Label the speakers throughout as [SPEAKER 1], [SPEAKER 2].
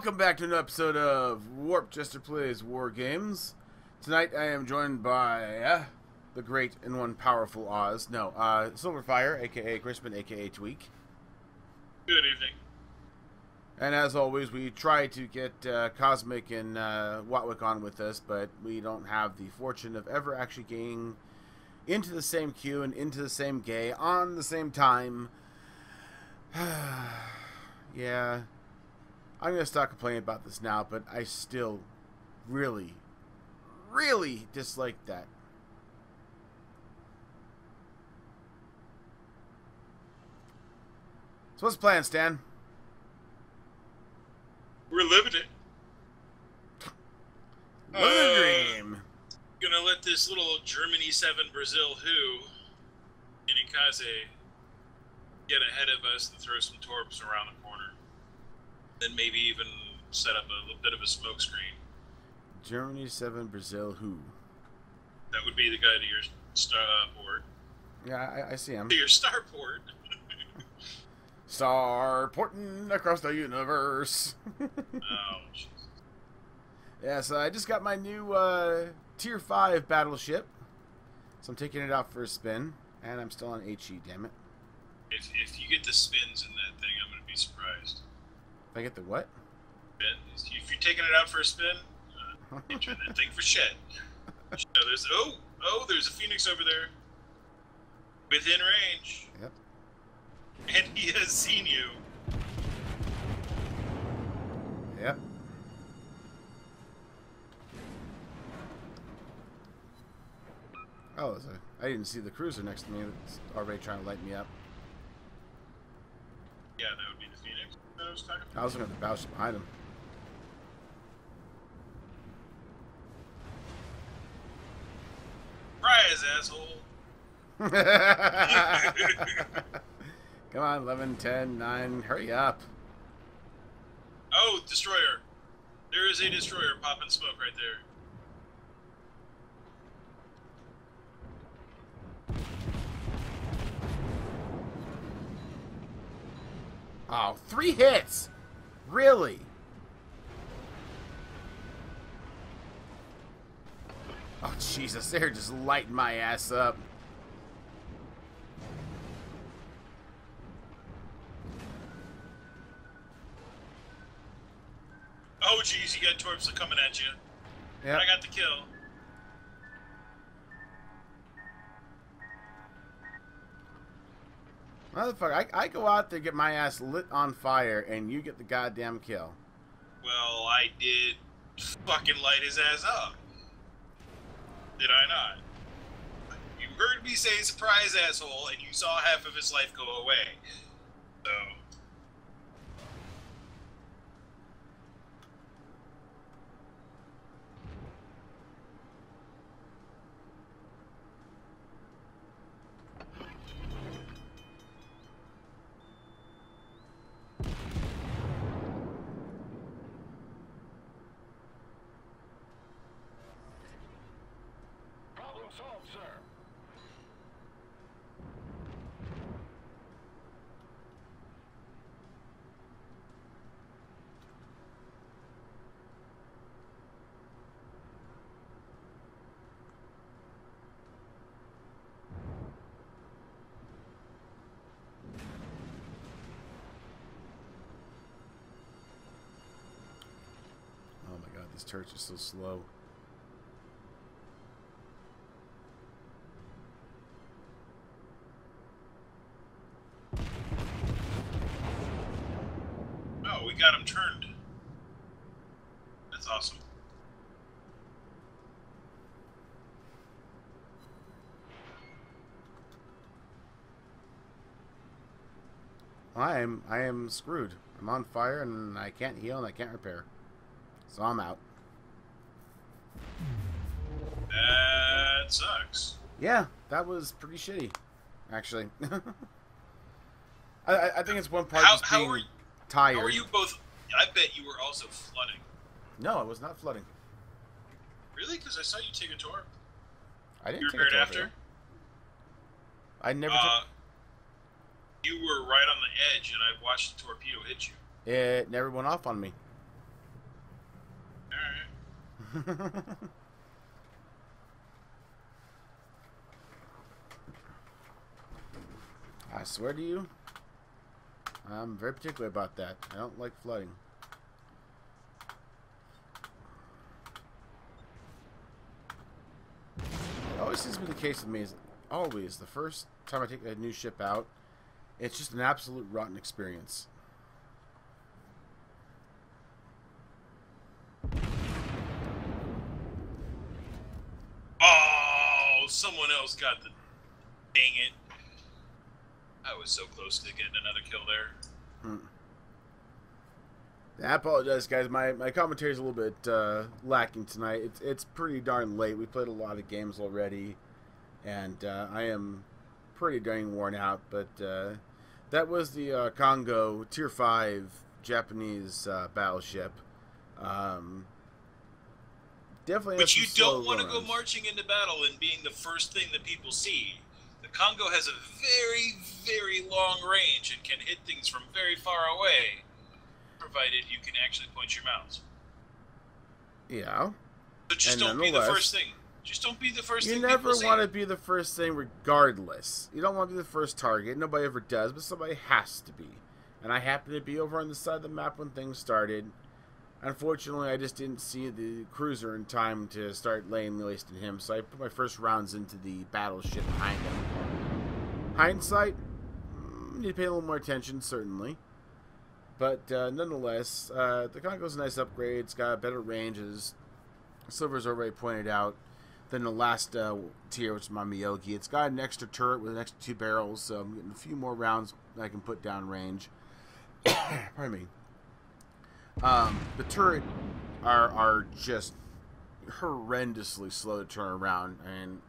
[SPEAKER 1] welcome back to an episode of Warped Jester Plays War Games. Tonight I am joined by uh, the great and one powerful Oz. No, uh, Silverfire, aka Crispin, aka Tweak.
[SPEAKER 2] Good evening.
[SPEAKER 1] And as always, we try to get uh, Cosmic and uh, WattWick on with us, but we don't have the fortune of ever actually getting into the same queue and into the same gay on the same time. yeah. I'm going to stop complaining about this now, but I still really, really dislike that. So what's the plan, Stan?
[SPEAKER 2] We're living it.
[SPEAKER 1] Living the dream.
[SPEAKER 2] Gonna let this little Germany 7 Brazil who, Inikaze, get ahead of us and throw some torps around. Then maybe even set up a little bit of a smoke screen.
[SPEAKER 1] Germany 7, Brazil, who?
[SPEAKER 2] That would be the guy to your starport.
[SPEAKER 1] Yeah, I, I see him.
[SPEAKER 2] To your starport.
[SPEAKER 1] Star porting across the universe.
[SPEAKER 2] oh, Jesus.
[SPEAKER 1] yeah, so I just got my new uh, Tier 5 battleship. So I'm taking it out for a spin. And I'm still on HE, damn it.
[SPEAKER 2] If, if you get the spins in that thing, I'm gonna be surprised.
[SPEAKER 1] If I get the what?
[SPEAKER 2] If you're taking it out for a spin, uh, turn that thing for shit. So there's oh oh there's a phoenix over there, within range,
[SPEAKER 1] Yep.
[SPEAKER 2] and he has seen you.
[SPEAKER 1] Yep. Oh, I didn't see the cruiser next to me that's already trying to light me up.
[SPEAKER 2] Yeah, that would be the phoenix that I was talking
[SPEAKER 1] I
[SPEAKER 2] about.
[SPEAKER 1] was looking at the battleship behind him.
[SPEAKER 2] Rise, asshole.
[SPEAKER 1] Come on, 11, 10, 9, hurry up.
[SPEAKER 2] Oh, destroyer. There is a destroyer popping smoke right there.
[SPEAKER 1] Oh, three hits? Really? Oh, Jesus, they're just lighting my ass up.
[SPEAKER 2] Oh, geez, you got torps coming at you.
[SPEAKER 1] Yep.
[SPEAKER 2] I got the kill.
[SPEAKER 1] Motherfucker, I, I go out there, get my ass lit on fire, and you get the goddamn kill.
[SPEAKER 2] Well, I did fucking light his ass up. Did I not? You heard me say surprise asshole, and you saw half of his life go away. So.
[SPEAKER 3] Problem solved, sir.
[SPEAKER 1] Oh my god, these turrets are so slow.
[SPEAKER 2] Oh, we got him turned. That's awesome.
[SPEAKER 1] I am I am screwed. I'm on fire and I can't heal and I can't repair. So I'm out.
[SPEAKER 2] That sucks.
[SPEAKER 1] Yeah, that was pretty shitty, actually. I, I I think it's one part
[SPEAKER 2] How,
[SPEAKER 1] just
[SPEAKER 2] how,
[SPEAKER 1] being
[SPEAKER 2] are,
[SPEAKER 1] tired.
[SPEAKER 2] how are you both? I bet you were also flooding.
[SPEAKER 1] No, I was not flooding.
[SPEAKER 2] Really? Because I saw you take a tour.
[SPEAKER 1] I didn't
[SPEAKER 2] You
[SPEAKER 1] take a torpedo.
[SPEAKER 2] after?
[SPEAKER 1] I never
[SPEAKER 2] Uh, you were right on the edge, and I watched the torpedo hit you.
[SPEAKER 1] It never went off on me. All right. I swear to you, I'm very particular about that. I don't like flooding. It always seems to be the case with me. Is always the first time I take a new ship out, it's just an absolute rotten experience.
[SPEAKER 2] Oh, someone else got the. Dang it. I was so close to getting another kill there.
[SPEAKER 1] I apologize, guys. My my commentary is a little bit uh, lacking tonight. It's it's pretty darn late. We played a lot of games already, and uh, I am pretty darn worn out. But uh, that was the uh, Kongo Tier Five Japanese uh, battleship. Um, definitely.
[SPEAKER 2] But you don't want to go marching into battle and being the first thing that people see. The Kongo has a very, very long range and can hit things from very far away, provided you can actually point your mouse.
[SPEAKER 1] Yeah.
[SPEAKER 2] So just
[SPEAKER 1] And
[SPEAKER 2] don't be the first thing. Just don't be the first
[SPEAKER 1] You never want to be the first thing, regardless. You don't want to be the first target. Nobody ever does, but somebody has to be. And I happened to be over on the side of the map when things started. Unfortunately, I just didn't see the cruiser in time to start laying the waste to him, so I put my first rounds into the battleship behind him. Hindsight, mm, need to pay a little more attention, certainly. But uh, nonetheless, uh, the Kongo's a nice upgrade. It's got better range, as Silver's already pointed out than the last uh, tier, which is my Myogi. It's got an extra turret with an extra two barrels, so I'm getting a few more rounds I can put down range. Pardon me. Um, the turret are are just horrendously slow to turn around, and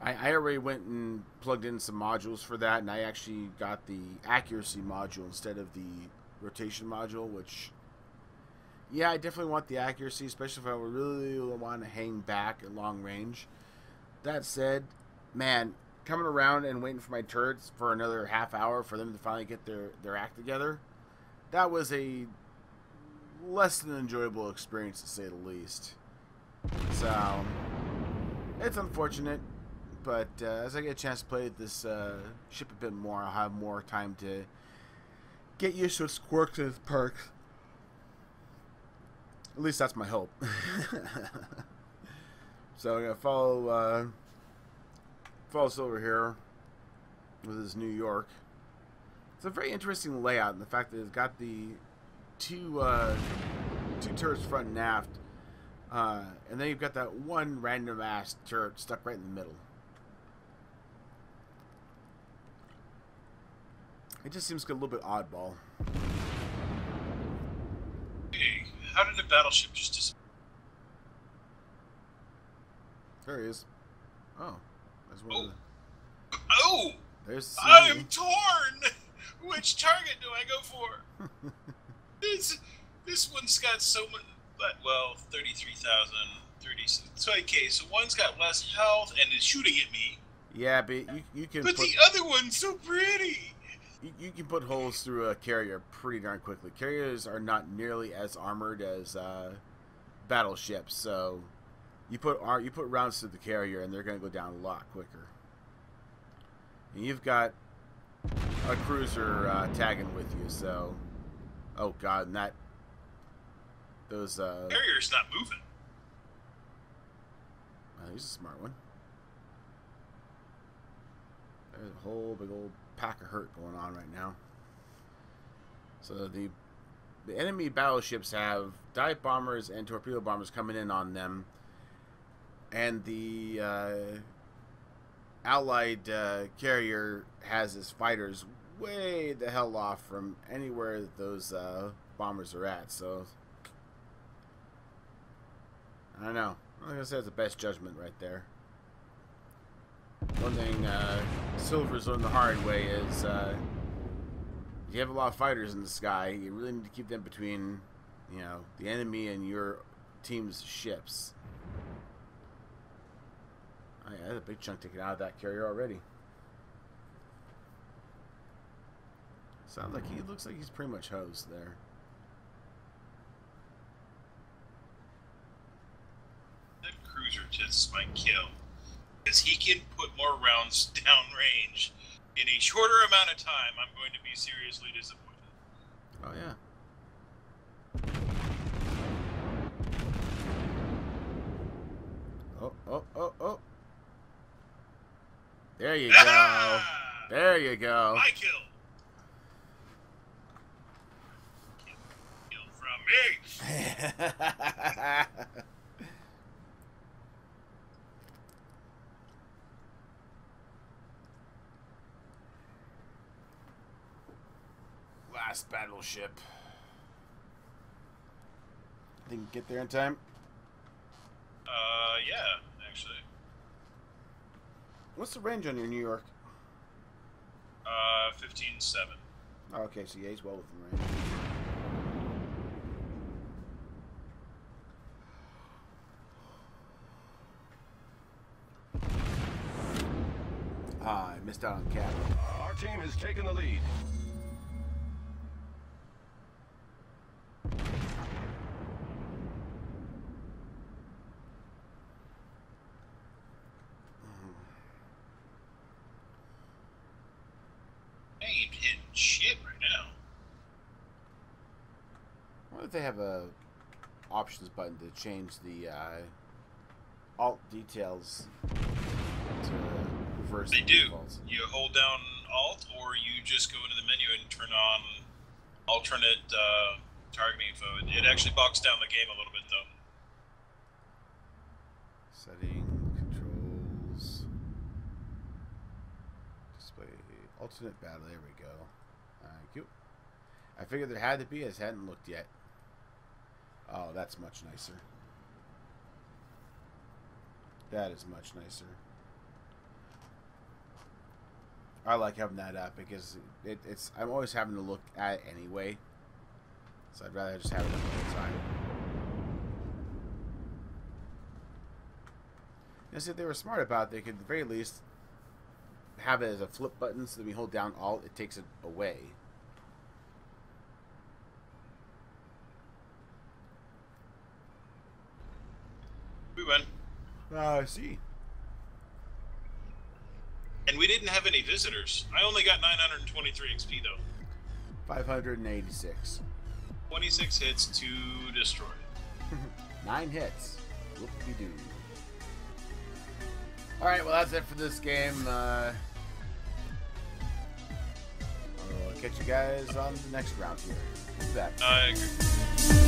[SPEAKER 1] I, I already went and plugged in some modules for that, and I actually got the accuracy module instead of the rotation module, which yeah, I definitely want the accuracy, especially if I really want to hang back at long range. That said, man, coming around and waiting for my turrets for another half hour for them to finally get their, their act together, that was a less than enjoyable experience to say the least. So, it's unfortunate, but uh, as I get a chance to play this uh, ship a bit more, I'll have more time to get used to its quirks and its perks. At least that's my hope. so I'm gonna follow uh, follow Silver here with his New York. It's a very interesting layout, and the fact that it's got the two uh, two turrets front and aft, uh, and then you've got that one random ass turret stuck right in the middle. It just seems a little bit oddball.
[SPEAKER 2] How did a battleship just disappear?
[SPEAKER 1] There he is. Oh, there's one. Oh. Of the,
[SPEAKER 2] Oh,
[SPEAKER 1] there's
[SPEAKER 2] I am torn. Which target do I go for? this this one's got so much. But well, thirty-three thousand. 30, so okay, so one's got less health and is shooting at me,
[SPEAKER 1] Yeah, but you, you can
[SPEAKER 2] but
[SPEAKER 1] put
[SPEAKER 2] the other one's so pretty.
[SPEAKER 1] You, can put holes through a carrier pretty darn quickly. Carriers are not nearly as armored as uh, battleships, so you put ar- you put rounds through the carrier and they're going to go down a lot quicker. And you've got a cruiser uh, tagging with you, so oh god, and that those uh,
[SPEAKER 2] Carrier's not moving.
[SPEAKER 1] Oh, he's a smart one. There's a whole big old pack of hurt going on right now. So the the enemy battleships have dive bombers and torpedo bombers coming in on them, and the uh, allied uh, carrier has his fighters way the hell off from anywhere those uh, bombers are at. So I don't know. I'm gonna say it's the best judgment right there. One thing uh, Silver's learned the hard way is uh, if you have a lot of fighters in the sky, you really need to keep them between, you know, the enemy and your team's ships. Yeah, that's a big chunk taken out of that carrier already. Sounds like he looks like he's pretty much hosed there.
[SPEAKER 2] fingertips might kill. Because he can rounds downrange in a shorter amount of time. I'm going to be seriously disappointed.
[SPEAKER 1] Oh yeah. Oh, oh, oh, oh. There you go. There you go.
[SPEAKER 2] My kill. Kill from me.
[SPEAKER 1] Last battleship. Think get there in time?
[SPEAKER 2] Uh, yeah, actually.
[SPEAKER 1] What's the range on your New York?
[SPEAKER 2] Uh, 15-7.
[SPEAKER 1] Oh, okay, so yeah, he's well within range. Ah, I missed out on cap.
[SPEAKER 3] Our team has taken the lead.
[SPEAKER 2] I ain't hitting shit right now.
[SPEAKER 1] I wonder if they have a options button to change the uh, alt details to reverse
[SPEAKER 2] They
[SPEAKER 1] the
[SPEAKER 2] do.
[SPEAKER 1] defaults.
[SPEAKER 2] You hold down Alt, or you just go into the menu and turn on alternate uh, targeting info. It, it actually bogs down the game a little bit, though.
[SPEAKER 1] Setting alternate battle. There we go. Thank you. I figured there had to be. I just hadn't looked yet. Oh, that's much nicer. That is much nicer. I like having that up because it, it's I'm always having to look at it anyway. So I'd rather just have it all the time. And see, if they were smart about it, they could at the very least have it as a flip button so that when you hold down Alt, it takes it away.
[SPEAKER 2] We win.
[SPEAKER 1] Ah, I see.
[SPEAKER 2] And we didn't have any visitors. I only got 923 XP, though.
[SPEAKER 1] 586.
[SPEAKER 2] 26 hits, to destroy.
[SPEAKER 1] Nine hits. Whoop de doo. Alright, well, that's it for this game. Uh, catch you guys on the next round here. Who's that?
[SPEAKER 2] I agree.